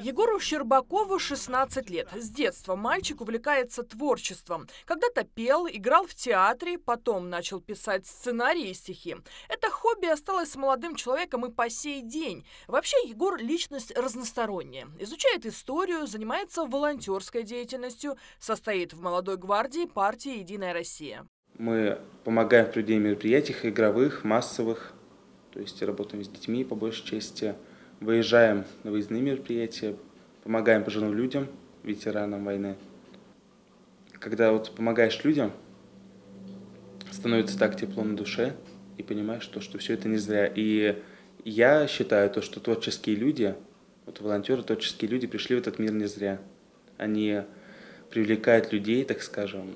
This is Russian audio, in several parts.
Егору Щербакову 16 лет. С детства мальчик увлекается творчеством. Когда-то пел, играл в театре, потом начал писать сценарии и стихи. Это хобби осталось с молодым человеком и по сей день. Вообще Егор – личность разносторонняя. Изучает историю, занимается волонтерской деятельностью, состоит в молодой гвардии партии «Единая Россия». Мы помогаем в проведении мероприятиях игровых, массовых, то есть работаем с детьми по большей части – выезжаем на выездные мероприятия, помогаем пожилым людям, ветеранам войны. Когда вот помогаешь людям, становится так тепло на душе, и понимаешь, что, что все это не зря. И я считаю то, что творческие люди, вот волонтеры, творческие люди пришли в этот мир не зря. Они привлекают людей, так скажем,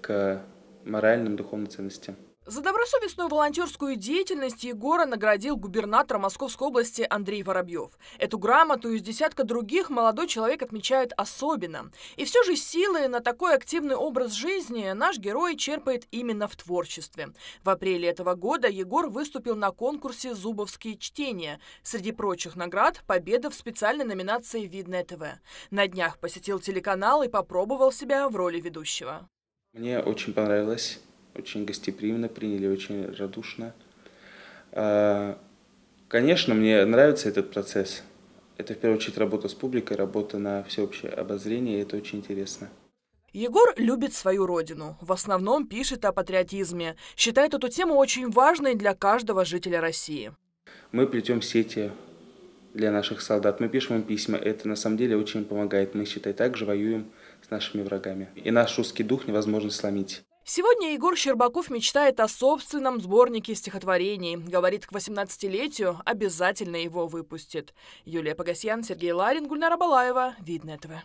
к моральным, духовным ценностям. За добросовестную волонтерскую деятельность Егора наградил губернатор Московской области Андрей Воробьев. Эту грамоту из десятка других молодой человек отмечает особенно. И все же силы на такой активный образ жизни наш герой черпает именно в творчестве. В апреле этого года Егор выступил на конкурсе «Зубовские чтения». Среди прочих наград – победа в специальной номинации «Видное ТВ». На днях посетил телеканал и попробовал себя в роли ведущего. Мне очень понравилось очень гостеприимно приняли, очень радушно. А, конечно, мне нравится этот процесс. Это в первую очередь работа с публикой, работа на всеобщее обозрение, и это очень интересно. Егор любит свою родину. В основном пишет о патриотизме. Считает эту тему очень важной для каждого жителя России. Мы плетем сети для наших солдат. Мы пишем им письма. Это на самом деле очень помогает. Мы, считай, также воюем с нашими врагами. И наш русский дух невозможно сломить. Сегодня Егор Щербаков мечтает о собственном сборнике стихотворений. Говорит, к 18-летию обязательно его выпустит. Юлия Погосян, Сергей Ларин, Гульнара Балаева. Видно этого.